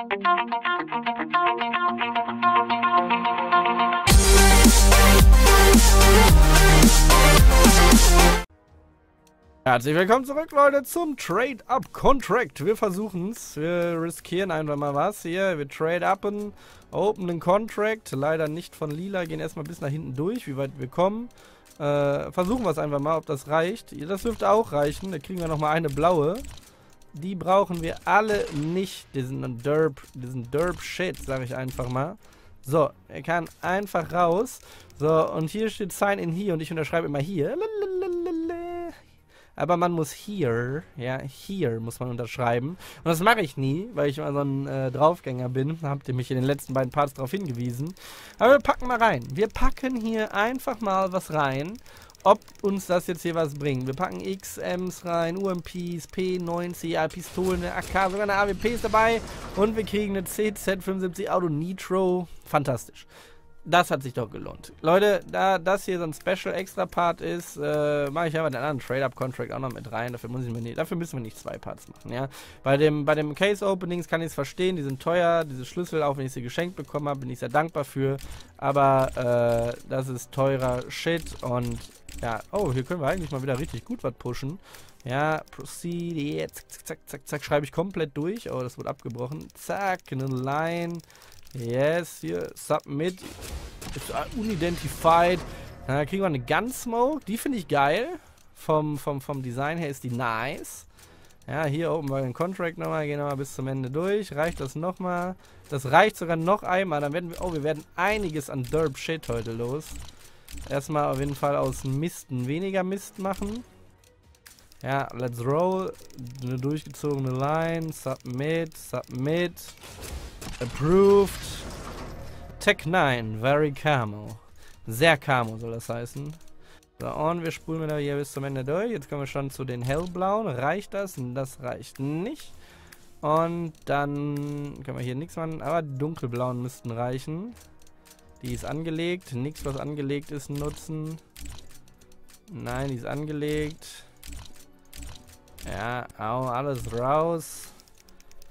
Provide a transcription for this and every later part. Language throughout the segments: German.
Herzlich willkommen zurück, Leute, zum Trade-Up-Contract. Wir versuchen es. Wir riskieren einfach mal was hier. Wir trade-upen, open einen Contract. Leider nicht von Lila. Gehen erstmal bis nach hinten durch, wie weit wir kommen. Äh, versuchen wir es einfach mal, ob das reicht. Das dürfte auch reichen. Da kriegen wir nochmal eine blaue. Die brauchen wir alle nicht. Diesen Derp, diesen Derp-Shit, sage ich einfach mal. So, er kann einfach raus. So, und hier steht Sign in hier und ich unterschreibe immer hier. Lalalala. Aber man muss hier, ja, hier muss man unterschreiben. Und das mache ich nie, weil ich immer so ein äh, Draufgänger bin. Habt ihr mich in den letzten beiden Parts darauf hingewiesen. Aber wir packen mal rein. Wir packen hier einfach mal was rein ob uns das jetzt hier was bringt. Wir packen XMs rein, UMPs, P90, Pistolen, eine AK, sogar eine AWP ist dabei. Und wir kriegen eine CZ75 Auto Nitro. Fantastisch das hat sich doch gelohnt. Leute, da das hier so ein Special Extra Part ist, äh, mache ich einfach den anderen Trade-Up Contract auch noch mit rein. Dafür, muss ich mir nicht, dafür müssen wir nicht zwei Parts machen, ja. Bei dem, bei dem Case Openings kann ich es verstehen, die sind teuer, diese Schlüssel, auch wenn ich sie geschenkt bekommen habe, bin ich sehr dankbar für. Aber äh, das ist teurer Shit und ja, oh, hier können wir eigentlich mal wieder richtig gut was pushen. Ja, proceed, jetzt, zack, zack, zack, zack, schreibe ich komplett durch. Oh, das wird abgebrochen. Zack, eine Line. Yes, hier, Submit. Ist unidentified. Da kriegen wir eine Gunsmoke. Die finde ich geil. Vom, vom, vom Design her ist die nice. Ja, hier oben wir den Contract nochmal. Gehen nochmal bis zum Ende durch. Reicht das nochmal? Das reicht sogar noch einmal. Dann werden wir. Oh, wir werden einiges an Derp Shit heute los. Erstmal auf jeden Fall aus Misten weniger Mist machen. Ja, let's roll. Eine durchgezogene Line. Submit, submit. Approved. Tech 9, very camo. Sehr camo soll das heißen. So, und wir spulen wieder hier bis zum Ende durch. Jetzt kommen wir schon zu den hellblauen. Reicht das? Das reicht nicht. Und dann können wir hier nichts machen. Aber die dunkelblauen müssten reichen. Die ist angelegt. Nichts, was angelegt ist, nutzen. Nein, die ist angelegt. Ja, au, alles raus.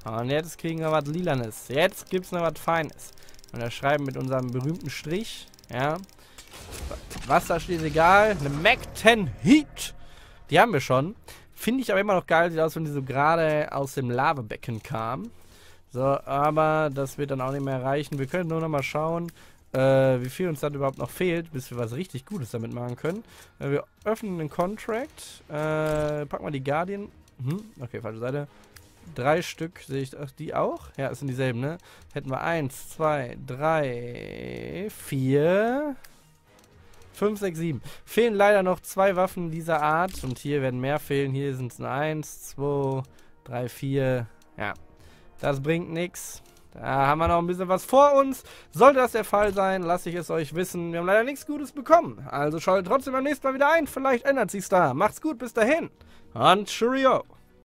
Und jetzt kriegen wir was Lilanes. Jetzt gibt es noch was Feines. Und wir schreiben mit unserem berühmten Strich, ja. Was da steht, egal. Eine Mac 10 Heat. Die haben wir schon. Finde ich aber immer noch geil. Sieht aus, wenn die so gerade aus dem Lavabecken kam. So, aber das wird dann auch nicht mehr reichen. Wir können nur noch mal schauen, äh, wie viel uns dann überhaupt noch fehlt, bis wir was richtig Gutes damit machen können. Äh, wir öffnen den Contract. Äh, packen wir die Guardian. Hm, okay, falsche Seite. Drei Stück sehe ich. Ach, die auch? Ja, es sind dieselben, ne? Hätten wir eins, zwei, drei, vier, fünf, sechs, sieben. Fehlen leider noch zwei Waffen dieser Art. Und hier werden mehr fehlen. Hier sind es eins, zwei, drei, vier. Ja, das bringt nichts. Da haben wir noch ein bisschen was vor uns. Sollte das der Fall sein, lasse ich es euch wissen. Wir haben leider nichts Gutes bekommen. Also schaltet trotzdem beim nächsten Mal wieder ein. Vielleicht ändert sich's da. Macht's gut, bis dahin. Und Cheerio.